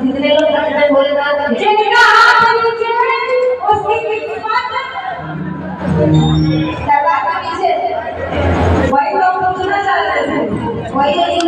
जितने तो लोग भजन बोल रहा था जिनका हाथ नीचे उसकी किस्मत दरबार का नीचे वही लोग सुनना चाहते थे। वही तो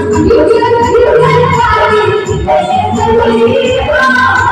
You can feel that body.